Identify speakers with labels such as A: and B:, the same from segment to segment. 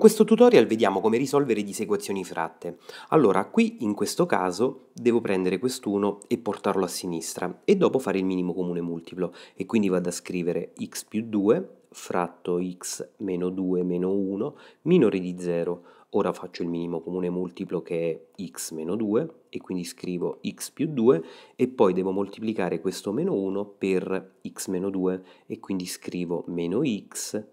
A: questo tutorial vediamo come risolvere disequazioni fratte. Allora, qui in questo caso devo prendere quest'uno e portarlo a sinistra e dopo fare il minimo comune multiplo e quindi vado a scrivere x più 2 fratto x meno 2 meno 1 minore di 0. Ora faccio il minimo comune multiplo che è x meno 2 e quindi scrivo x più 2 e poi devo moltiplicare questo meno 1 per x meno 2 e quindi scrivo meno x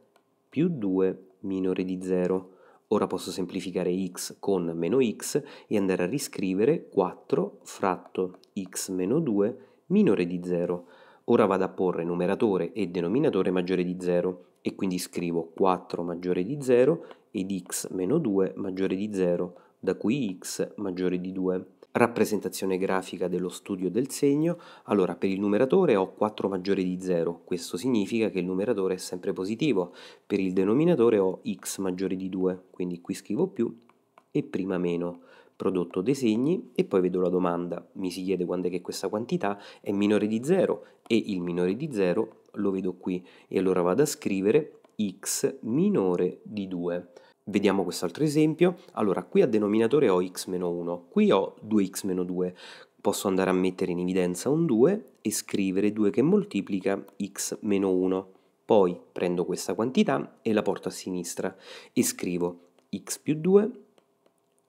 A: più 2 minore di 0. Ora posso semplificare x con meno x e andare a riscrivere 4 fratto x meno 2 minore di 0. Ora vado a porre numeratore e denominatore maggiore di 0 e quindi scrivo 4 maggiore di 0 ed x meno 2 maggiore di 0, da cui x maggiore di 2 rappresentazione grafica dello studio del segno, allora per il numeratore ho 4 maggiore di 0, questo significa che il numeratore è sempre positivo, per il denominatore ho x maggiore di 2, quindi qui scrivo più e prima meno, prodotto dei segni e poi vedo la domanda, mi si chiede quando è che questa quantità? È minore di 0 e il minore di 0 lo vedo qui. E allora vado a scrivere x minore di 2. Vediamo quest'altro esempio. Allora, qui a denominatore ho x-1, qui ho 2x-2. Posso andare a mettere in evidenza un 2 e scrivere 2 che moltiplica x-1. Poi prendo questa quantità e la porto a sinistra e scrivo x più 2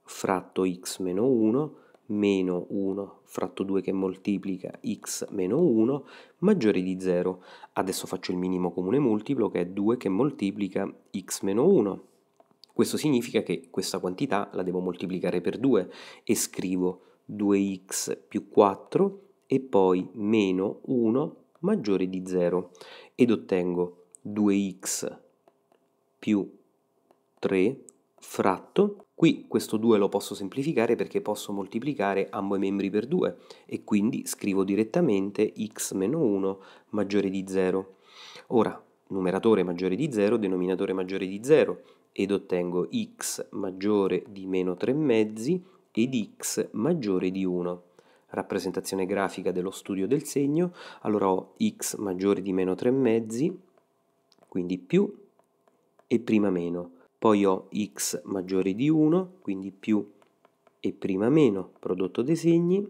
A: fratto x-1 meno 1 fratto 2 che moltiplica x meno 1 maggiore di 0. Adesso faccio il minimo comune multiplo che è 2 che moltiplica x meno 1 questo significa che questa quantità la devo moltiplicare per 2 e scrivo 2x più 4 e poi meno 1 maggiore di 0 ed ottengo 2x più 3 fratto. Qui questo 2 lo posso semplificare perché posso moltiplicare ambo i membri per 2 e quindi scrivo direttamente x meno 1 maggiore di 0. Ora, numeratore maggiore di 0, denominatore maggiore di 0 ed ottengo x maggiore di meno 3 mezzi ed x maggiore di 1. Rappresentazione grafica dello studio del segno, allora ho x maggiore di meno 3 mezzi, quindi più e prima meno. Poi ho x maggiore di 1, quindi più e prima meno, prodotto dei segni,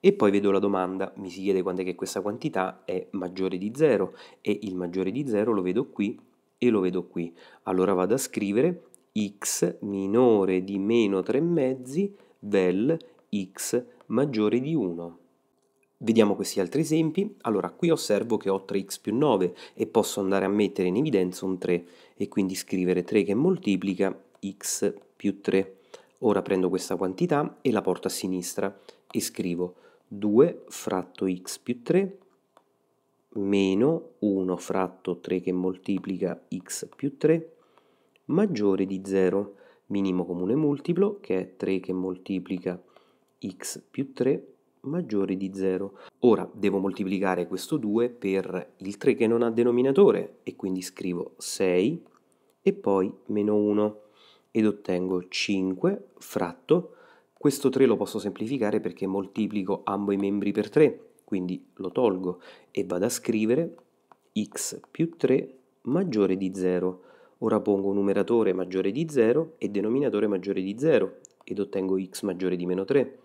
A: e poi vedo la domanda, mi si chiede quando è che questa quantità è maggiore di 0 e il maggiore di 0 lo vedo qui e lo vedo qui. Allora vado a scrivere x minore di meno 3 mezzi vel x maggiore di 1. Vediamo questi altri esempi. Allora, qui osservo che ho 3x più 9 e posso andare a mettere in evidenza un 3 e quindi scrivere 3 che moltiplica x più 3. Ora prendo questa quantità e la porto a sinistra e scrivo 2 fratto x più 3 meno 1 fratto 3 che moltiplica x più 3 maggiore di 0, minimo comune multiplo che è 3 che moltiplica x più 3 maggiore di 0. Ora devo moltiplicare questo 2 per il 3 che non ha denominatore e quindi scrivo 6 e poi meno 1 ed ottengo 5 fratto, questo 3 lo posso semplificare perché moltiplico ambo i membri per 3 quindi lo tolgo e vado a scrivere x più 3 maggiore di 0. Ora pongo numeratore maggiore di 0 e denominatore maggiore di 0 ed ottengo x maggiore di meno 3.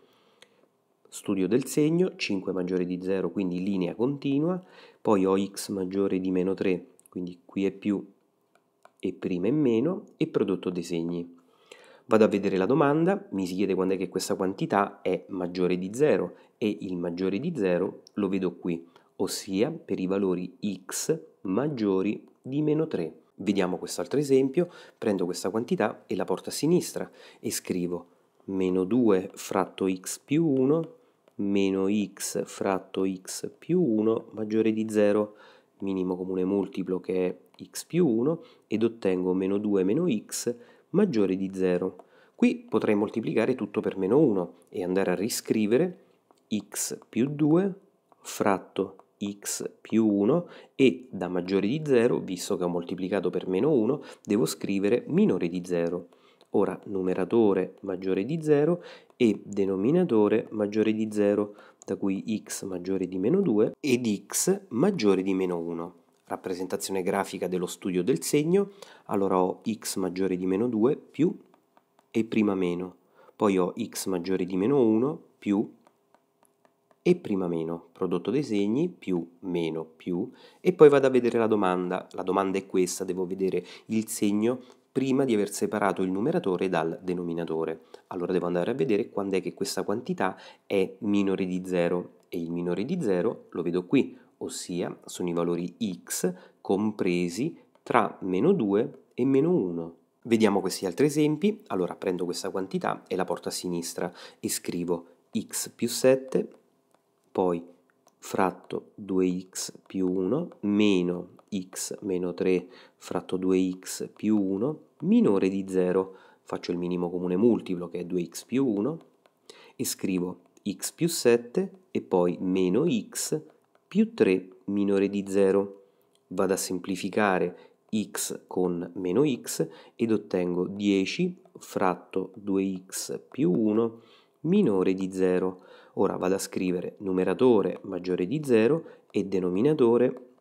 A: Studio del segno, 5 maggiore di 0, quindi linea continua, poi ho x maggiore di meno 3, quindi qui è più e prima è meno, e prodotto dei segni. Vado a vedere la domanda, mi si chiede quando è che questa quantità è maggiore di 0 e il maggiore di 0 lo vedo qui, ossia per i valori x maggiori di meno 3. Vediamo quest'altro esempio, prendo questa quantità e la porto a sinistra e scrivo meno 2 fratto x più 1 meno x fratto x più 1 maggiore di 0, minimo comune multiplo che è x più 1 ed ottengo meno 2 meno x maggiore di 0. Qui potrei moltiplicare tutto per meno 1 e andare a riscrivere x più 2 fratto x più 1 e da maggiore di 0, visto che ho moltiplicato per meno 1, devo scrivere minore di 0. Ora numeratore maggiore di 0 e denominatore maggiore di 0, da cui x maggiore di meno 2 ed x maggiore di meno 1. Rappresentazione grafica dello studio del segno, allora ho x maggiore di meno 2 più e prima meno, poi ho x maggiore di meno 1 più e prima meno, prodotto dei segni, più, meno, più, e poi vado a vedere la domanda. La domanda è questa, devo vedere il segno prima di aver separato il numeratore dal denominatore. Allora devo andare a vedere quando è che questa quantità è minore di 0 e il minore di 0 lo vedo qui, ossia sono i valori x compresi tra meno 2 e meno 1. Vediamo questi altri esempi. Allora prendo questa quantità e la porto a sinistra e scrivo x più 7 poi fratto 2x più 1 meno x meno 3 fratto 2x più 1 minore di 0, faccio il minimo comune multiplo che è 2x più 1 e scrivo x più 7 e poi meno x più 3 minore di 0. Vado a semplificare x con meno x ed ottengo 10 fratto 2x più 1 minore di 0. Ora vado a scrivere numeratore maggiore di 0 e denominatore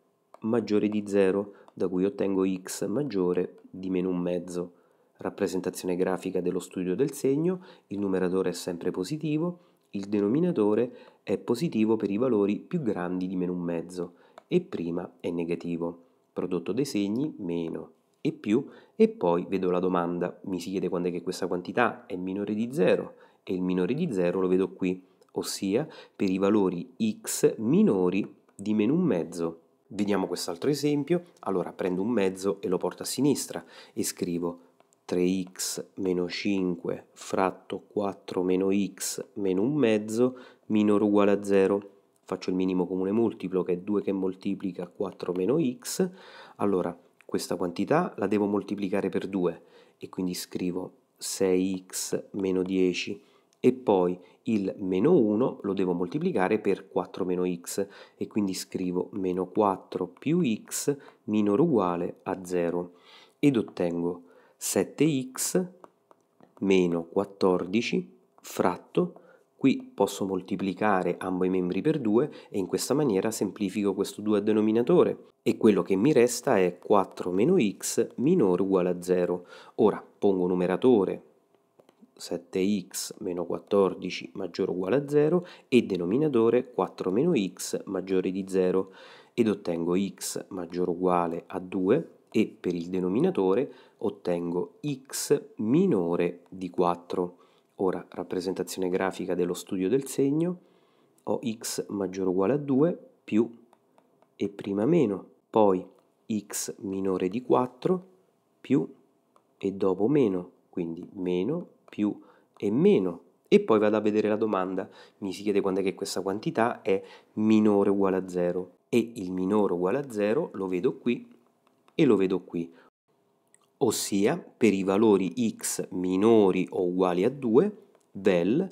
A: maggiore di 0, da cui ottengo x maggiore di meno un mezzo. Rappresentazione grafica dello studio del segno, il numeratore è sempre positivo, il denominatore è positivo per i valori più grandi di meno un mezzo e prima è negativo. Prodotto dei segni meno e più e poi vedo la domanda, mi si chiede quando è che questa quantità è minore di 0 e il minore di 0 lo vedo qui ossia per i valori x minori di meno un mezzo. Vediamo quest'altro esempio, allora prendo un mezzo e lo porto a sinistra e scrivo 3x meno 5 fratto 4 meno x meno un mezzo minore o uguale a 0. Faccio il minimo comune multiplo che è 2 che moltiplica 4 meno x, allora questa quantità la devo moltiplicare per 2 e quindi scrivo 6x meno 10 e poi il meno 1 lo devo moltiplicare per 4 meno x e quindi scrivo meno 4 più x minore o uguale a 0 ed ottengo 7x meno 14 fratto. Qui posso moltiplicare ambo i membri per 2 e in questa maniera semplifico questo 2 denominatore. E quello che mi resta è 4 meno x minore uguale a 0. Ora pongo numeratore. 7x meno 14 maggiore o uguale a 0 e denominatore 4 meno x maggiore di 0 ed ottengo x maggiore o uguale a 2 e per il denominatore ottengo x minore di 4. Ora, rappresentazione grafica dello studio del segno, ho x maggiore o uguale a 2 più e prima meno, poi x minore di 4 più e dopo meno, quindi meno più e meno. E poi vado a vedere la domanda, mi si chiede quando è che questa quantità è minore o uguale a 0 e il minore uguale a 0 lo vedo qui e lo vedo qui, ossia per i valori x minori o uguali a 2 vel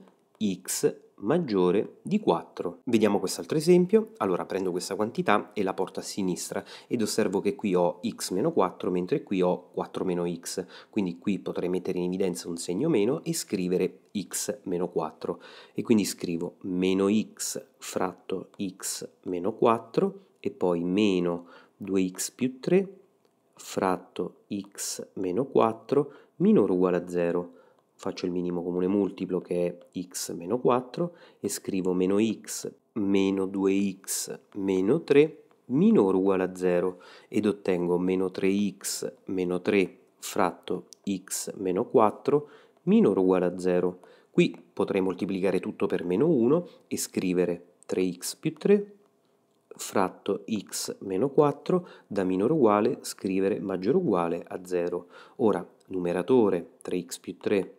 A: x maggiore di 4. Vediamo quest'altro esempio. Allora prendo questa quantità e la porto a sinistra ed osservo che qui ho x meno 4 mentre qui ho 4 meno x. Quindi qui potrei mettere in evidenza un segno meno e scrivere x meno 4. E quindi scrivo meno x fratto x meno 4 e poi meno 2x più 3 fratto x meno 4 minore o uguale a 0 faccio il minimo comune multiplo che è x meno 4 e scrivo meno x meno 2x meno 3 minore o uguale a 0 ed ottengo meno 3x meno 3 fratto x meno 4 minore o uguale a 0. Qui potrei moltiplicare tutto per meno 1 e scrivere 3x più 3 fratto x meno 4 da minore uguale scrivere maggiore uguale a 0. Ora numeratore 3x più 3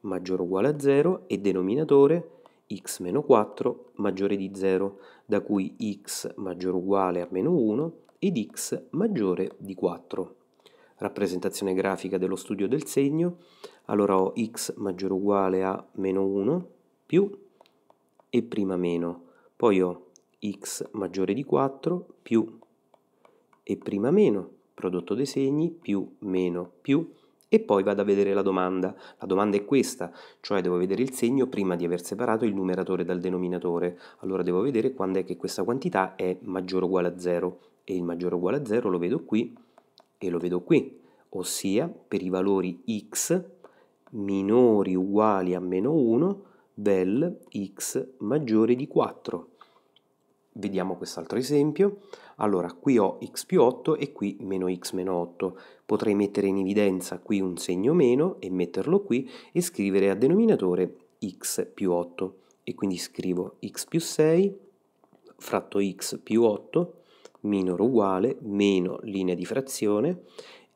A: maggiore uguale a 0 e denominatore x meno 4 maggiore di 0, da cui x maggiore uguale a meno 1 ed x maggiore di 4. Rappresentazione grafica dello studio del segno, allora ho x maggiore uguale a meno 1 più e prima meno, poi ho x maggiore di 4 più e prima meno, prodotto dei segni, più meno più, e poi vado a vedere la domanda. La domanda è questa, cioè devo vedere il segno prima di aver separato il numeratore dal denominatore. Allora devo vedere quando è che questa quantità è maggiore o uguale a 0 e il maggiore o uguale a 0 lo vedo qui e lo vedo qui, ossia per i valori x minori uguali a meno 1 del x maggiore di 4. Vediamo quest'altro esempio. Allora, qui ho x più 8 e qui meno x meno 8. Potrei mettere in evidenza qui un segno meno e metterlo qui e scrivere a denominatore x più 8. E quindi scrivo x più 6 fratto x più 8 minore uguale meno linea di frazione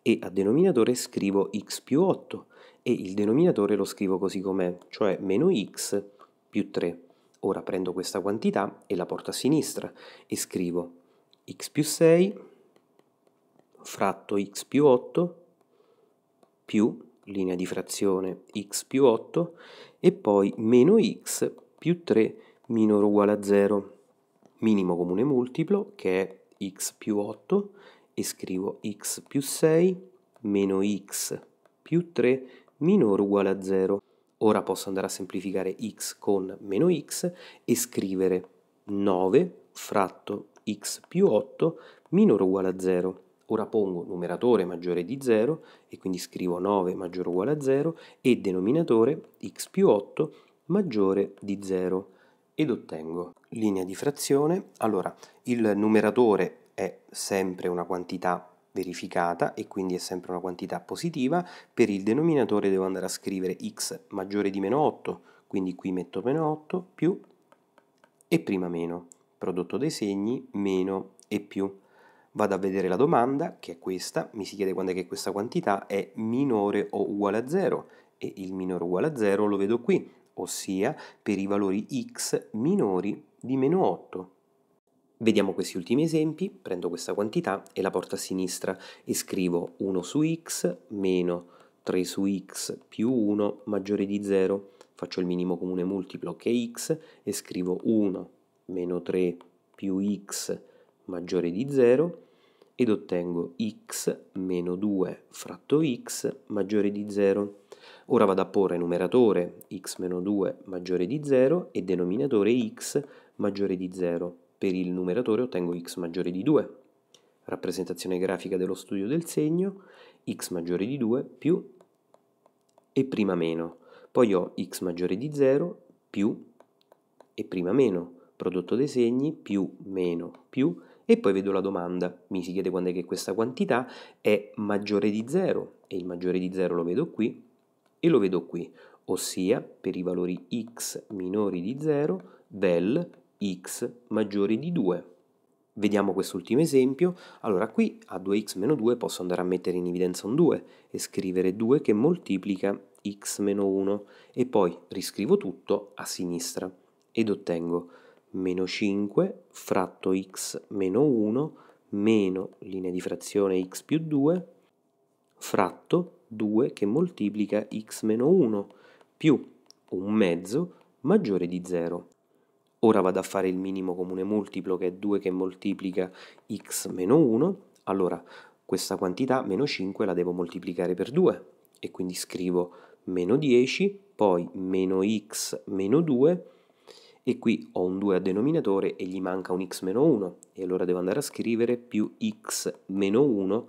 A: e a denominatore scrivo x più 8 e il denominatore lo scrivo così com'è, cioè meno x più 3. Ora prendo questa quantità e la porto a sinistra e scrivo x più 6 fratto x più 8 più linea di frazione x più 8 e poi meno x più 3 minore o uguale a 0. Minimo comune multiplo che è x più 8 e scrivo x più 6 meno x più 3 minore o uguale a 0. Ora posso andare a semplificare x con meno x e scrivere 9 fratto x più 8 minore o uguale a 0. Ora pongo numeratore maggiore di 0 e quindi scrivo 9 maggiore o uguale a 0 e denominatore x più 8 maggiore di 0 ed ottengo linea di frazione. Allora, il numeratore è sempre una quantità verificata e quindi è sempre una quantità positiva, per il denominatore devo andare a scrivere x maggiore di meno 8, quindi qui metto meno 8 più e prima meno, prodotto dei segni meno e più. Vado a vedere la domanda, che è questa, mi si chiede quando è che questa quantità è minore o uguale a 0 e il minore uguale a 0 lo vedo qui, ossia per i valori x minori di meno 8. Vediamo questi ultimi esempi, prendo questa quantità e la porto a sinistra e scrivo 1 su x meno 3 su x più 1 maggiore di 0. Faccio il minimo comune multiplo che è x e scrivo 1 meno 3 più x maggiore di 0 ed ottengo x meno 2 fratto x maggiore di 0. Ora vado a porre numeratore x meno 2 maggiore di 0 e denominatore x maggiore di 0 per il numeratore ottengo x maggiore di 2. Rappresentazione grafica dello studio del segno, x maggiore di 2 più e prima meno. Poi ho x maggiore di 0 più e prima meno, prodotto dei segni più meno più. E poi vedo la domanda, mi si chiede quando è che questa quantità è maggiore di 0 e il maggiore di 0 lo vedo qui e lo vedo qui, ossia per i valori x minori di 0 del x maggiore di 2. Vediamo quest'ultimo esempio. Allora qui a 2x meno 2 posso andare a mettere in evidenza un 2 e scrivere 2 che moltiplica x meno 1 e poi riscrivo tutto a sinistra ed ottengo meno 5 fratto x meno 1 meno linea di frazione x più 2 fratto 2 che moltiplica x meno 1 più un mezzo maggiore di 0. Ora vado a fare il minimo comune multiplo che è 2 che moltiplica x meno 1, allora questa quantità meno 5 la devo moltiplicare per 2 e quindi scrivo meno 10, poi meno x meno 2 e qui ho un 2 a denominatore e gli manca un x meno 1 e allora devo andare a scrivere più x meno 1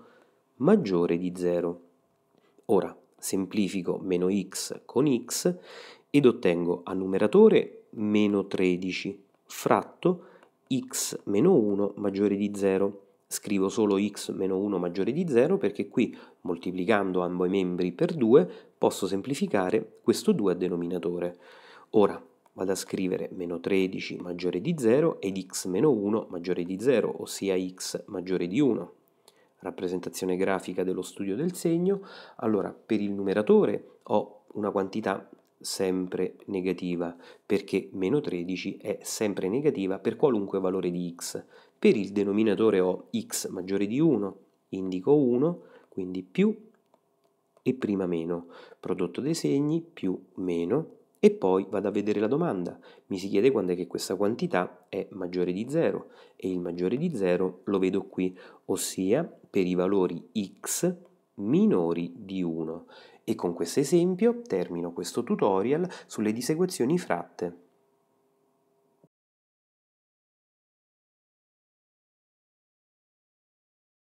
A: maggiore di 0. Ora semplifico meno x con x ed ottengo a numeratore meno 13 fratto x meno 1 maggiore di 0. Scrivo solo x meno 1 maggiore di 0 perché qui moltiplicando ambo i membri per 2 posso semplificare questo 2 a denominatore. Ora vado a scrivere meno 13 maggiore di 0 ed x meno 1 maggiore di 0, ossia x maggiore di 1. Rappresentazione grafica dello studio del segno. Allora, per il numeratore ho una quantità sempre negativa, perché meno 13 è sempre negativa per qualunque valore di x. Per il denominatore ho x maggiore di 1, indico 1, quindi più e prima meno, prodotto dei segni più meno e poi vado a vedere la domanda. Mi si chiede quando è che questa quantità è maggiore di 0 e il maggiore di 0 lo vedo qui, ossia per i valori x minori di 1 e con questo esempio termino questo tutorial sulle disequazioni fratte.